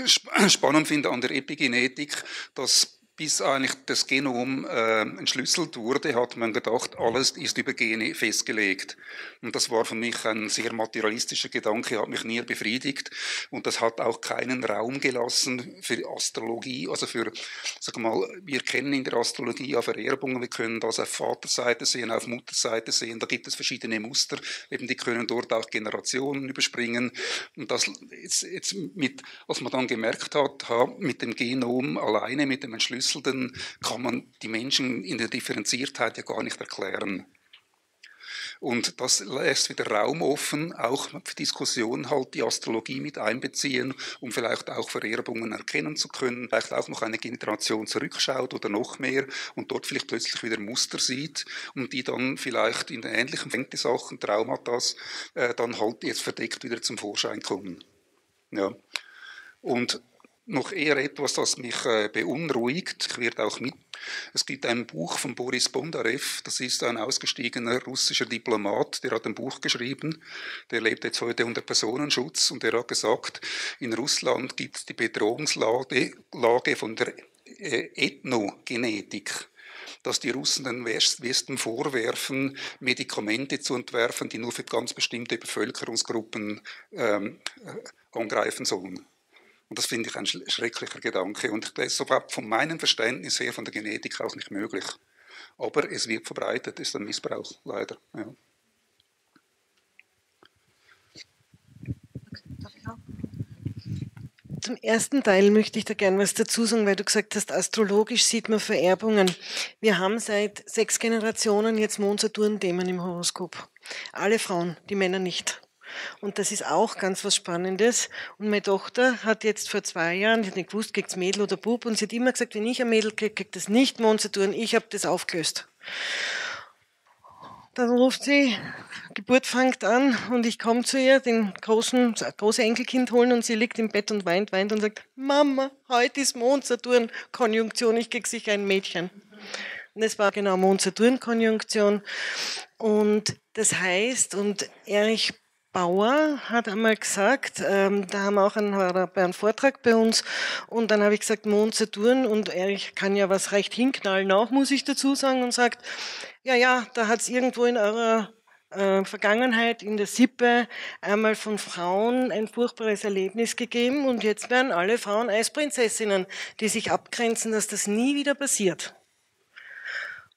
spannend finde an der Epigenetik, dass bis eigentlich das Genom äh, entschlüsselt wurde, hat man gedacht, alles ist über Gene festgelegt. Und das war für mich ein sehr materialistischer Gedanke, hat mich nie befriedigt. Und das hat auch keinen Raum gelassen für Astrologie, also für, sag mal, wir kennen in der Astrologie ja Vererbungen, wir können das auf Vaterseite sehen, auf Mutterseite sehen, da gibt es verschiedene Muster, eben die können dort auch Generationen überspringen. Und das jetzt, jetzt mit, was man dann gemerkt hat, mit dem Genom alleine, mit dem Entschlüsseln, Verschlüsselten kann man die Menschen in der Differenziertheit ja gar nicht erklären. Und das lässt wieder Raum offen, auch für Diskussionen halt die Astrologie mit einbeziehen, um vielleicht auch Vererbungen erkennen zu können, vielleicht auch noch eine Generation zurückschaut oder noch mehr und dort vielleicht plötzlich wieder Muster sieht und die dann vielleicht in ähnlichen Sachen, Traumata, äh, dann halt jetzt verdeckt wieder zum Vorschein kommen. Ja. Und noch eher etwas, das mich äh, beunruhigt. Ich werde auch mit. Es gibt ein Buch von Boris Bondarev, das ist ein ausgestiegener russischer Diplomat, der hat ein Buch geschrieben, der lebt jetzt heute unter Personenschutz und der hat gesagt, in Russland gibt es die Bedrohungslage Lage von der äh, Ethnogenetik dass die Russen den Westen vorwerfen, Medikamente zu entwerfen, die nur für ganz bestimmte Bevölkerungsgruppen ähm, äh, angreifen sollen. Und das finde ich ein schrecklicher Gedanke. Und das ist überhaupt von meinem Verständnis her von der Genetik auch nicht möglich. Aber es wird verbreitet, ist ein Missbrauch, leider. Ja. Zum ersten Teil möchte ich da gerne was dazu sagen, weil du gesagt hast, astrologisch sieht man Vererbungen. Wir haben seit sechs Generationen jetzt Mond-Saturn-Themen im Horoskop. Alle Frauen, die Männer nicht. Und das ist auch ganz was Spannendes. Und meine Tochter hat jetzt vor zwei Jahren, die hat nicht gewusst, kriegt Mädel oder Bub, und sie hat immer gesagt, wenn ich ein Mädel kriege, kriegt das nicht Monsaturn, ich habe das aufgelöst. Dann ruft sie, Geburt fängt an und ich komme zu ihr, den großen, das große Enkelkind holen und sie liegt im Bett und weint, weint und sagt, Mama, heute ist Mond-Saturn-Konjunktion, ich krieg sicher ein Mädchen. Und es war genau Mond-Saturn-Konjunktion. Und das heißt, und Erich Bauer hat einmal gesagt, ähm, da haben wir auch einen, einen Vortrag bei uns und dann habe ich gesagt, Mond, Saturn und er kann ja was recht hinknallen auch, muss ich dazu sagen und sagt, ja, ja, da hat es irgendwo in eurer äh, Vergangenheit in der Sippe einmal von Frauen ein furchtbares Erlebnis gegeben und jetzt werden alle Frauen Eisprinzessinnen, die sich abgrenzen, dass das nie wieder passiert.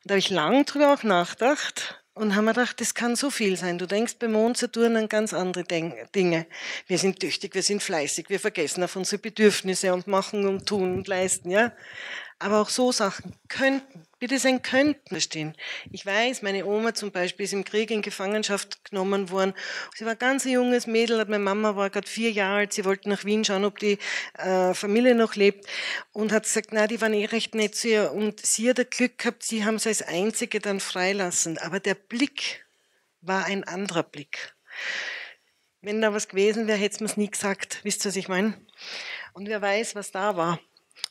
da habe ich lang drüber auch nachgedacht und haben wir gedacht, das kann so viel sein. Du denkst bei Mond, Saturn an ganz andere Dinge. Wir sind tüchtig, wir sind fleißig, wir vergessen auf unsere Bedürfnisse und machen und tun und leisten, ja. Aber auch so Sachen könnten, bitte sein könnten stehen. Ich weiß, meine Oma zum Beispiel ist im Krieg in Gefangenschaft genommen worden. Sie war ein ganz junges Mädel, meine Mama war gerade vier Jahre alt, sie wollte nach Wien schauen, ob die äh, Familie noch lebt und hat gesagt, na, die waren eh recht nett zu ihr und sie hat das Glück gehabt, sie haben sie als Einzige dann freilassen. Aber der Blick war ein anderer Blick. Wenn da was gewesen wäre, hätte man es nie gesagt. Wisst ihr, was ich meine? Und wer weiß, was da war.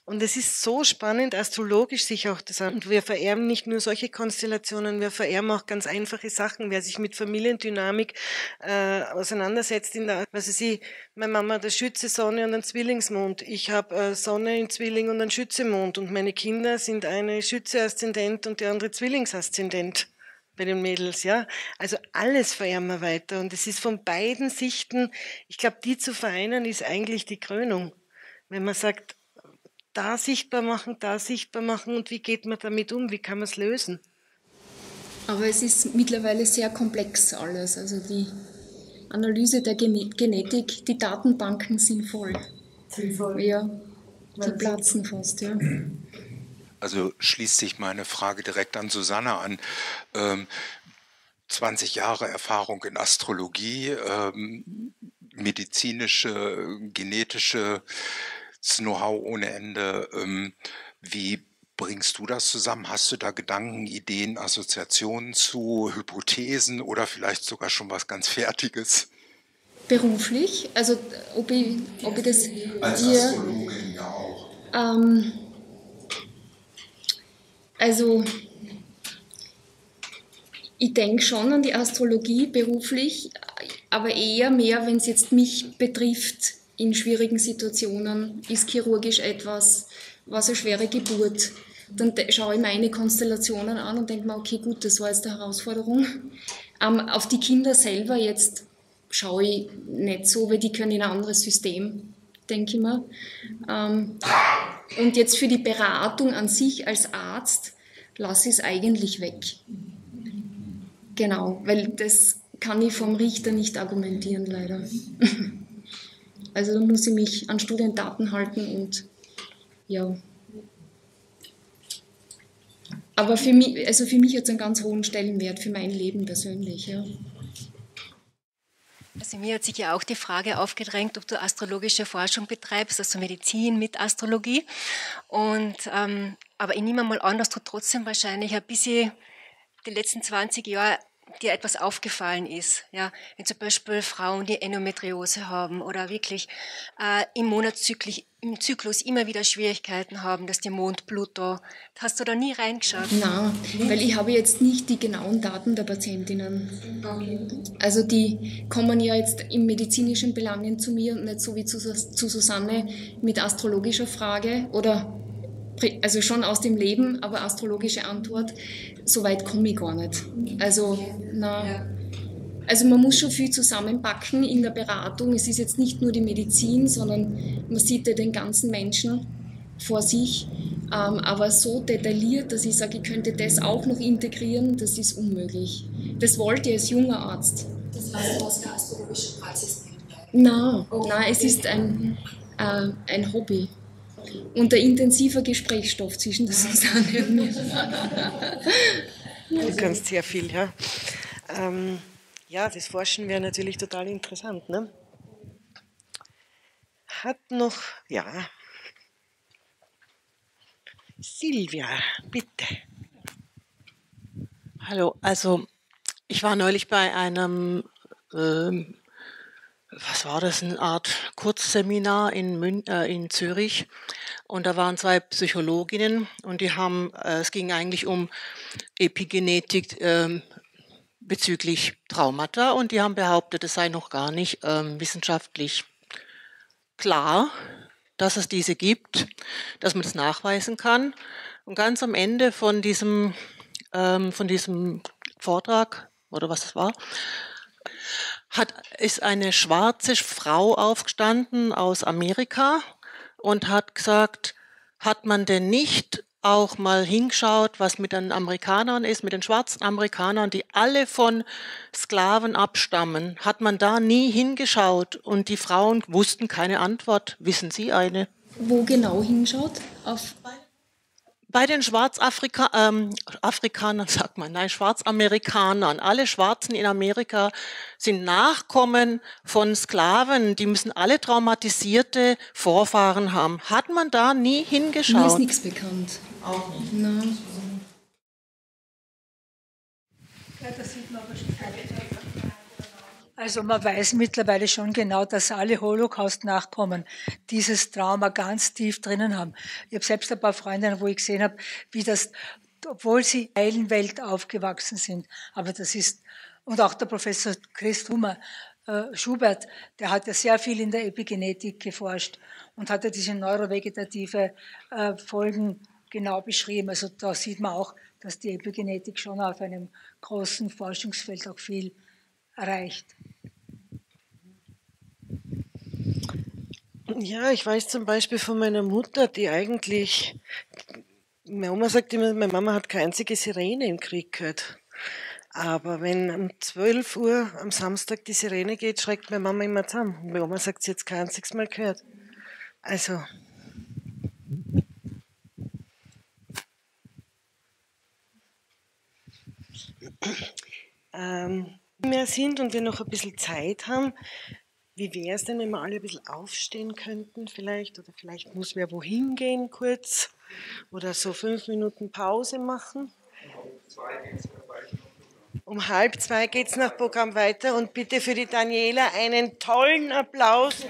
Und es ist so spannend, astrologisch sich auch das an. Und wir vererben nicht nur solche Konstellationen, wir vererben auch ganz einfache Sachen. Wer sich mit Familiendynamik äh, auseinandersetzt, in der, was weiß ich, meine Mama hat eine Schütze Sonne und einen Zwillingsmond. Ich habe äh, Sonne in Zwilling und einen Schützemond. Und meine Kinder sind eine Schütze-Aszendent und die andere Zwillingsaszendent. bei den Mädels, ja. Also alles vererben wir weiter. Und es ist von beiden Sichten, ich glaube, die zu vereinen, ist eigentlich die Krönung. Wenn man sagt, da sichtbar machen, da sichtbar machen und wie geht man damit um, wie kann man es lösen? Aber es ist mittlerweile sehr komplex alles. Also die Analyse der Genetik, die Datenbanken sind voll. Sind voll. Ja, die platzen fast, ja. Also schließt sich meine Frage direkt an Susanne an. Ähm, 20 Jahre Erfahrung in Astrologie, ähm, medizinische, genetische Know-how ohne Ende. Ähm, wie bringst du das zusammen? Hast du da Gedanken, Ideen, Assoziationen zu, Hypothesen oder vielleicht sogar schon was ganz Fertiges? Beruflich? Also ob ich, ob ich das... Als Astrologin ja auch. Ähm, also, ich denke schon an die Astrologie beruflich, aber eher mehr, wenn es jetzt mich betrifft in schwierigen Situationen. Ist chirurgisch etwas, was eine schwere Geburt? Dann schaue ich meine Konstellationen an und denke mir, okay, gut, das war jetzt eine Herausforderung. Ähm, auf die Kinder selber jetzt schaue ich nicht so, weil die können in ein anderes System, denke ich mir. Ähm, und jetzt für die Beratung an sich als Arzt lasse ich es eigentlich weg. Genau, weil das kann ich vom Richter nicht argumentieren, leider. Also da muss ich mich an Studiendaten halten und ja. Aber für mich, also für mich hat es einen ganz hohen Stellenwert für mein Leben persönlich, ja. Also mir hat sich ja auch die Frage aufgedrängt, ob du astrologische Forschung betreibst, also Medizin mit Astrologie. Und, ähm, aber ich nehme mal an, dass du trotzdem wahrscheinlich ein bisschen die letzten 20 Jahre dir etwas aufgefallen ist. Ja, wenn zum Beispiel Frauen, die Endometriose haben oder wirklich äh, im Monatszyklus im Zyklus immer wieder Schwierigkeiten haben, dass die Mondblut da. Hast du da nie reingeschaut? Nein, weil ich habe jetzt nicht die genauen Daten der Patientinnen. Also die kommen ja jetzt im medizinischen Belangen zu mir und nicht so wie zu, zu Susanne mit astrologischer Frage oder also schon aus dem Leben, aber astrologische Antwort, so weit komme ich gar nicht. Also, na, also man muss schon viel zusammenpacken in der Beratung. Es ist jetzt nicht nur die Medizin, sondern man sieht ja den ganzen Menschen vor sich. Ähm, aber so detailliert, dass ich sage, ich könnte das auch noch integrieren, das ist unmöglich. Das wollte ich als junger Arzt. Das heißt, aus der astrologischen Praxis? Nein, oh, nein, es ist ein, äh, ein Hobby und ein intensiver Gesprächsstoff zwischen der Susanne und mir. Du kannst sehr viel, ja. Ähm, ja, das Forschen wäre natürlich total interessant. Ne? Hat noch, ja. Silvia, bitte. Hallo, also ich war neulich bei einem ähm, was war das, eine Art Kurzseminar in, Mün äh, in Zürich. Und da waren zwei Psychologinnen und die haben, äh, es ging eigentlich um Epigenetik äh, bezüglich Traumata und die haben behauptet, es sei noch gar nicht ähm, wissenschaftlich klar, dass es diese gibt, dass man das nachweisen kann. Und ganz am Ende von diesem, ähm, von diesem Vortrag, oder was es war, hat, ist eine schwarze Frau aufgestanden aus Amerika und hat gesagt, hat man denn nicht auch mal hingeschaut, was mit den Amerikanern ist, mit den schwarzen Amerikanern, die alle von Sklaven abstammen, hat man da nie hingeschaut und die Frauen wussten keine Antwort. Wissen Sie eine? Wo genau hingeschaut? Auf bei den Schwarzafrikanern, ähm, sagt man, nein, Schwarzamerikanern, alle Schwarzen in Amerika sind Nachkommen von Sklaven, die müssen alle traumatisierte Vorfahren haben. Hat man da nie hingeschaut? Mir ist nichts bekannt. Auch nicht. Nein. Ja, das sieht man aber schon also man weiß mittlerweile schon genau, dass alle Holocaust-Nachkommen dieses Trauma ganz tief drinnen haben. Ich habe selbst ein paar Freundinnen, wo ich gesehen habe, wie das, obwohl sie in der Welt aufgewachsen sind, aber das ist, und auch der Professor Chris Hummer, äh, Schubert, der hat ja sehr viel in der Epigenetik geforscht und hat ja diese neurovegetative äh, Folgen genau beschrieben. Also da sieht man auch, dass die Epigenetik schon auf einem großen Forschungsfeld auch viel erreicht. Ja, ich weiß zum Beispiel von meiner Mutter, die eigentlich, meine Oma sagt immer, meine Mama hat keine einzige Sirene im Krieg gehört. Aber wenn um 12 Uhr am Samstag die Sirene geht, schreckt meine Mama immer zusammen. Meine Oma sagt, sie jetzt kein einziges Mal gehört. Also. Ähm, mehr sind und wir noch ein bisschen Zeit haben, wie wäre es denn, wenn wir alle ein bisschen aufstehen könnten vielleicht? Oder vielleicht muss wer wohin gehen kurz? Oder so fünf Minuten Pause machen? Um halb zwei geht es nach Programm weiter und bitte für die Daniela einen tollen Applaus.